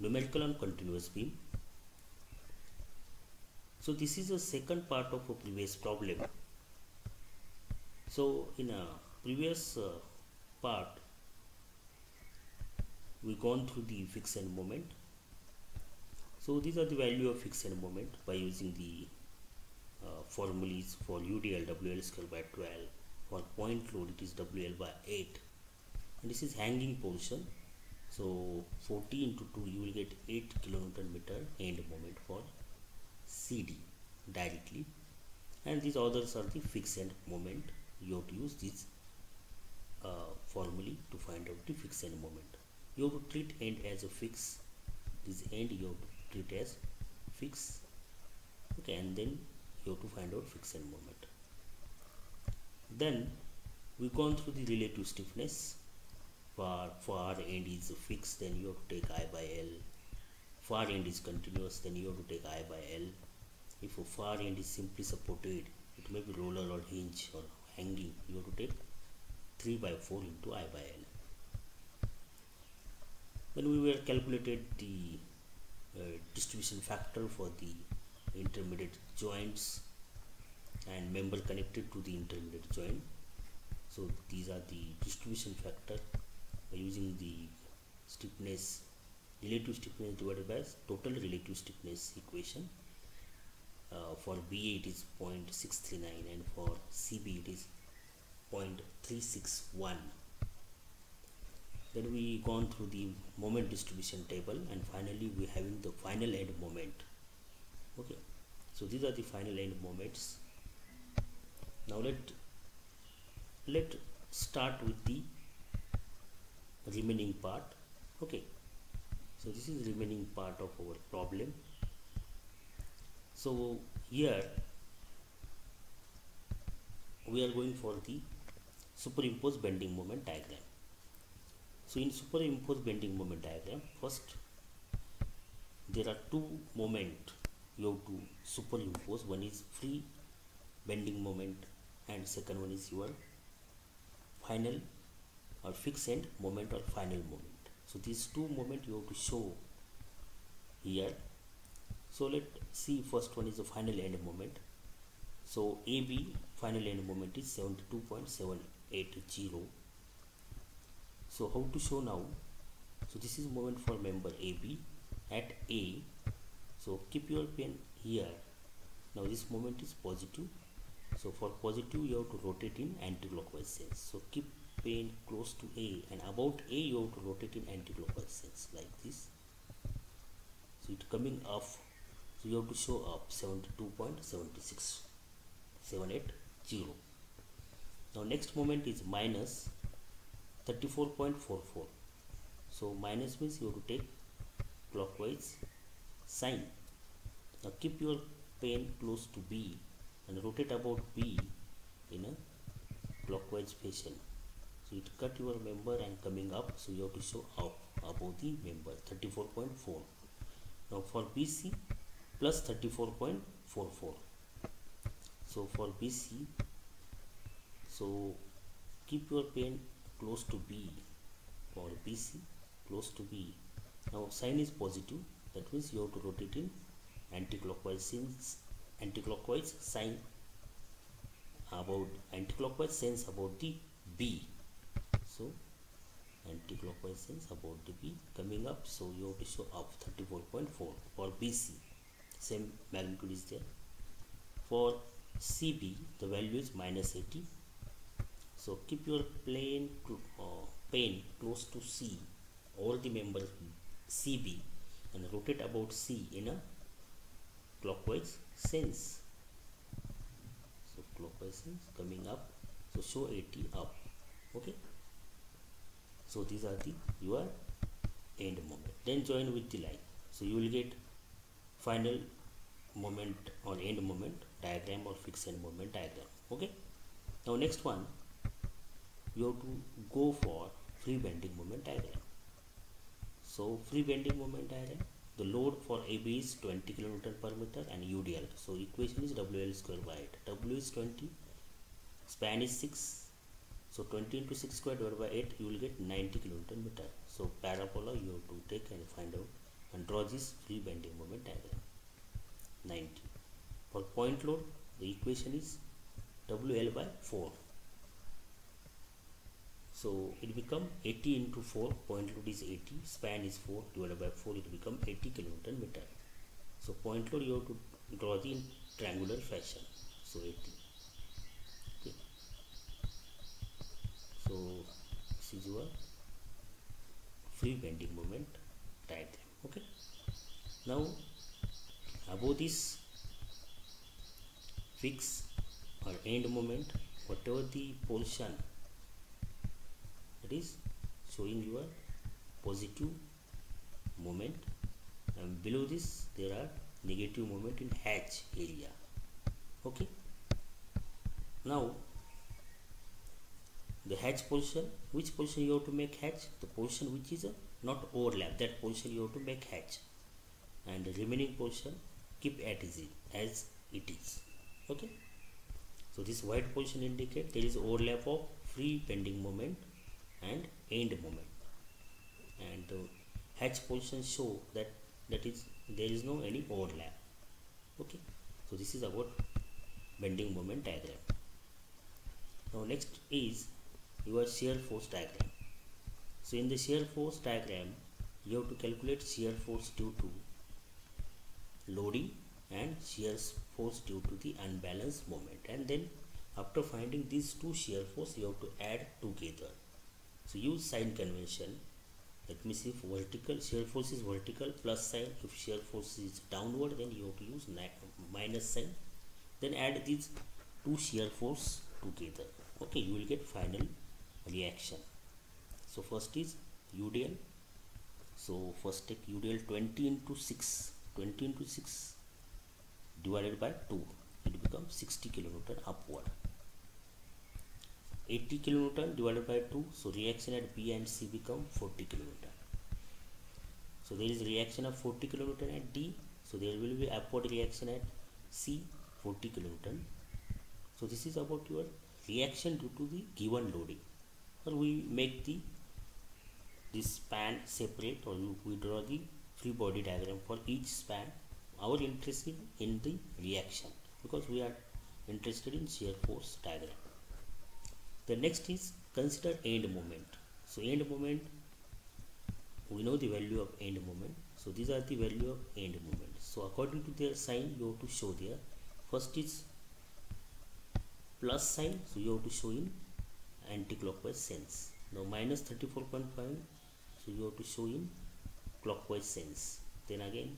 numerical and continuous beam. So this is the second part of a previous problem. So in a previous uh, part we gone through the fixed end moment. So these are the value of fixed end moment by using the uh, formulas for UDL WL square by 12 for point load it is WL by 8 and this is hanging portion so 40 into 2 you will get 8 kilonewton meter end moment for CD directly. And these others are the fixed end moment. You have to use this uh, formula to find out the fixed end moment. You have to treat end as a fix. This end you have to treat as fix. Okay and then you have to find out fixed end moment. Then we gone through the relative stiffness for far end is fixed then you have to take I by L. Far end is continuous then you have to take I by L. If a far end is simply supported it may be roller or hinge or hanging. You have to take 3 by 4 into I by L. When we were calculated the uh, distribution factor for the intermediate joints and member connected to the intermediate joint so these are the distribution factor by using the stiffness relative stiffness divided by total relative stiffness equation. Uh, for BA it is 0.639 and for CB it is 0.361 then we gone through the moment distribution table and finally we having the final end moment. Okay so these are the final end moments. Now let let start with the remaining part. Okay. So this is remaining part of our problem. So here we are going for the superimposed bending moment diagram. So in superimposed bending moment diagram first there are two moment you have to superimpose. One is free bending moment and second one is your final or fixed end moment or final moment. So these two moment you have to show here. So let's see first one is the final end moment. So AB final end moment is 72.780 so how to show now? So this is moment for member AB at A. So keep your pen here. Now this moment is positive. So for positive you have to rotate in anti-clockwise sense. So keep pen close to A and about A you have to rotate in anti-clockwise sense like this. So it coming up so you have to show up 72.76 780 now next moment is minus 34.44 so minus means you have to take clockwise sign. Now keep your pen close to B and rotate about B in a clockwise fashion so it cut your member and coming up so you have to show up above the member 34.4 now for BC plus 34.44 so for BC so keep your pen close to B. For BC close to B. Now sign is positive. That means you have to rotate in anti-clockwise since anti-clockwise sign about anti-clockwise sense about the B so anti-clockwise sense about the B coming up so you have to show up 34.4 for BC same magnitude is there. For CB the value is minus 80 so keep your plane uh, pen close to C. All the members CB and rotate about C in a clockwise sense. So clockwise sense coming up. So show 80 up. Okay so these are the your end moment. Then join with the line. So you will get final moment or end moment diagram or fixed end moment diagram. Okay? Now next one you have to go for free bending moment diagram. So free bending moment diagram the load for AB is 20 kilonewton per meter and UDL so equation is WL square by 8 W is 20 span is 6 so 20 into 6 square divided by 8 you will get 90 kilonewton meter. So parabola you have to take and find out. And draw this free bending moment diagram. 90 for point load the equation is WL by 4 so it become 80 into 4 point load is 80 span is 4 divided by 4 it become 80 kilonewton meter. So point load you have to draw the in triangular fashion. So 80 so this is your free bending moment diagram okay? Now above this fix or end moment whatever the portion that is showing your positive moment and below this there are negative moment in hatch area. Okay? Now the hatch portion which portion you have to make hatch? The portion which is not overlap that portion you have to make hatch. And the remaining portion keep as it as it is okay? So this white portion indicate there is overlap of free bending moment and end moment. And uh, hatch position show that that is there is no any overlap okay? So this is about bending moment diagram. Now next is your shear force diagram. So in the shear force diagram you have to calculate shear force due to loading and shear force due to the unbalanced moment. And then after finding these two shear force you have to add together. So use sign convention. Let me see if vertical shear force is vertical plus sign if shear force is downward then you have to use minus sign then add these two shear force together. Okay you will get final reaction. So first is UDL so first take UDL 20 into 6 20 into 6 divided by 2 it becomes 60 kilonewton upward. 80 kilonewton divided by 2 so reaction at B and C become 40 kilonewton. So there is reaction of 40 kilonewton at D. So there will be upward reaction at C 40 kilonewton. So this is about your reaction due to the given loading or we make the this span separate or we draw the free body diagram for each span our interest in the reaction because we are interested in shear force diagram. The next is consider end moment. So end moment we know the value of end moment. So these are the value of end moment. So according to their sign you have to show there. First is plus sign so you have to show in anti-clockwise sense. Now minus 34.5 so you have to show in clockwise sense. Then again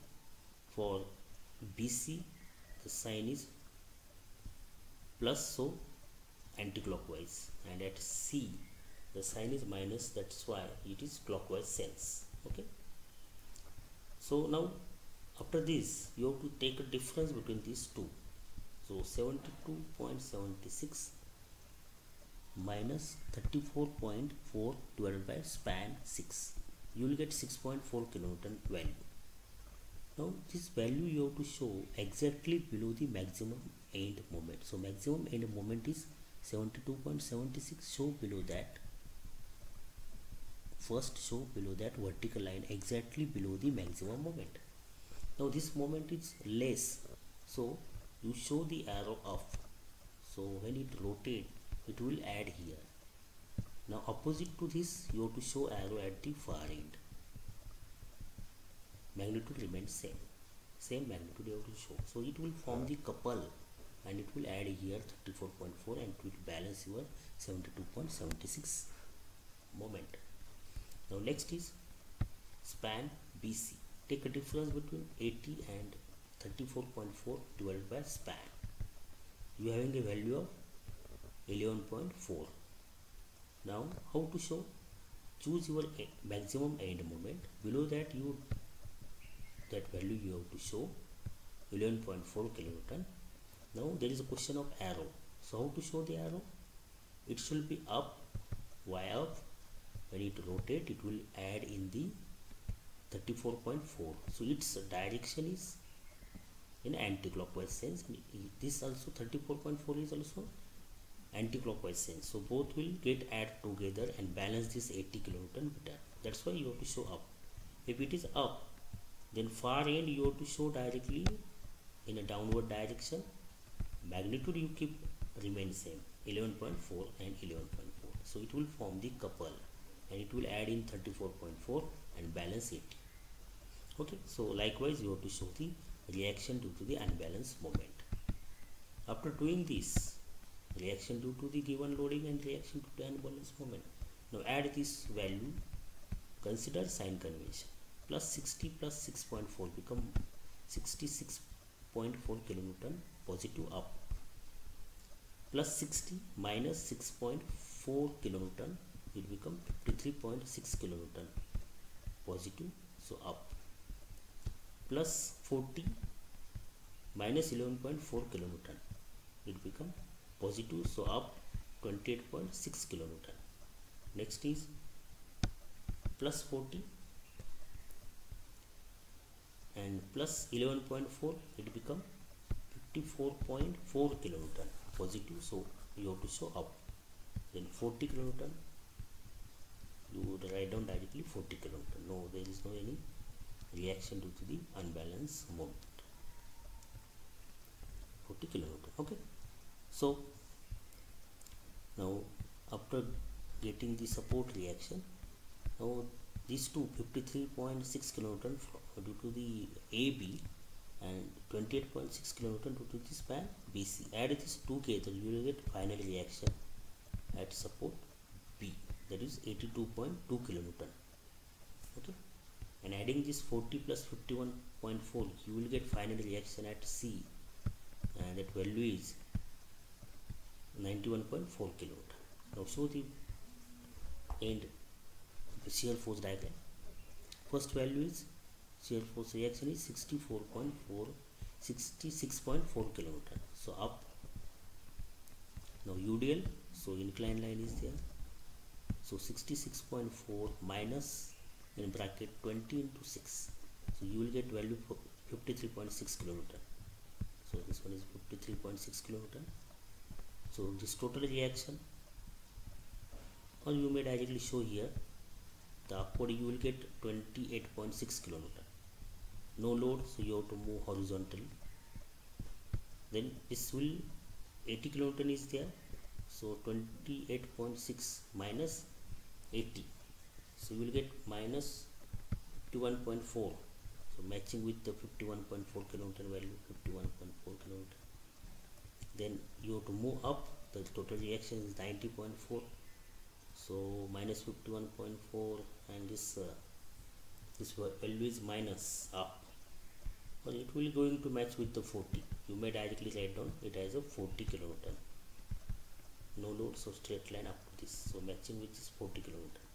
for BC the sign is plus so anti-clockwise. And at C the sign is minus that's why it is clockwise sense. Okay? So now after this you have to take a difference between these two. So 72.76 minus 34.4 divided by span 6 you will get 6.4 kilonewton value. Now this value you have to show exactly below the maximum end moment. So maximum end moment is 72.76 show below that. First show below that vertical line exactly below the maximum moment. Now this moment is less. So you show the arrow up so when it rotate it will add here. Now opposite to this you have to show arrow at the far end. Magnitude remains same. Same magnitude you have to show. So it will form the couple and it will add here 34.4 and it will balance your 72.76 moment. Now next is span BC take a difference between 80 and 34.4 divided by span. You having a value of 11.4 now how to show? Choose your maximum end moment. Below that you that value you have to show 11.4 kilonewton. Now there is a question of arrow. So how to show the arrow? It should be up y up. When it rotate it will add in the 34.4 so its direction is in anti-clockwise sense. This also 34.4 is also anti-clockwise sense. So both will get add together and balance this 80 kilonewton meter. That's why you have to show up. If it is up then far end you have to show directly in a downward direction. Magnitude you keep remain same 11.4 and 11.4 so it will form the couple and it will add in 34.4 and balance it okay so likewise you have to show the reaction due to the unbalanced moment. After doing this reaction due to the given loading and reaction due to unbalanced moment. Now add this value consider sign convention. Plus 60 plus 6.4 become 66.4 kilonewton positive up. Plus 60 minus 6.4 kilonewton it become 53.6 kilonewton positive so up. Plus 40 minus 11.4 kilonewton it become positive so up 28.6 kilonewton next is plus 40 and plus 11.4 it become 54.4 kilonewton positive so you have to show up then 40 kilonewton you would write down directly 40 kilonewton no there is no any reaction due to the unbalanced moment 40 kilonewton okay so now after getting the support reaction now these two 53.6 kilonewton due to the AB and 28.6 kilonewton due to the span BC. Add these two together, you will get final reaction at support B that is 82.2 kilonewton. Okay, and adding this 40 plus 51.4, you will get final reaction at C, and that value is 91.4 kilonewton. Now show the end the shear force diagram. First value is shear force reaction is 64.4 66.4 kilonewton so up. Now udl so inclined line is there. So 66.4 minus in bracket 20 into 6 so you will get value for 53.6 kilonewton so this one is 53.6 kilonewton so this total reaction or you may directly show here the upward you will get 28.6 kilonewton no load so you have to move horizontally. Then this will 80 kilonewton is there so 28.6 minus 80 so you will get minus 51.4 so matching with the 51.4 kilonewton value 51.4 kilonewton then you have to move up. The total reaction is 90.4 so minus 51.4 and this uh, this value is minus up. Well it will going to match with the 40 you may directly write down it as a 40 kilonewton no load so straight line up to this. So matching with this 40 kilonewton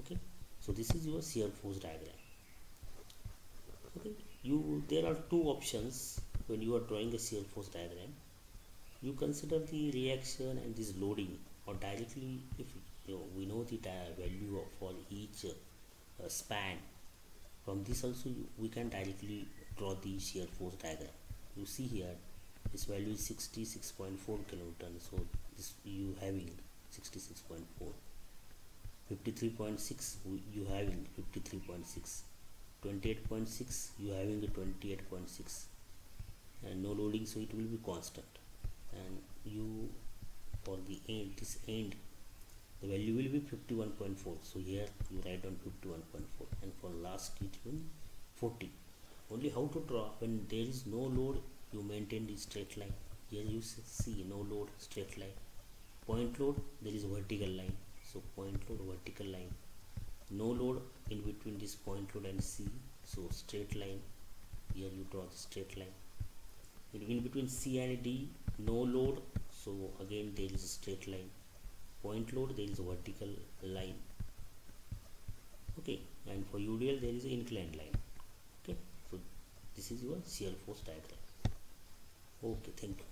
okay? So this is your shear force diagram. Okay? You there are two options when you are drawing a shear force diagram you consider the reaction and this loading or directly if you know, we know the value for each uh, span from this also you, we can directly draw the shear force diagram. You see here this value is 66.4 kilonewton so this you having 66.4 53.6 you having 53.6 28.6 you having 28.6 and no loading so it will be constant and you for the end this end the value will be 51.4 so here you write down 51.4 and for last it will 40 only how to draw when there is no load you maintain the straight line. Here you see no load straight line. Point load there is vertical line. So point load vertical line. No load in between this point load and C. So straight line. Here you draw the straight line. In between C and D no load so again there is a straight line. Point load there is a vertical line. Okay and for UDL there is an inclined line. Okay so this is your shear force diagram. Okay thank you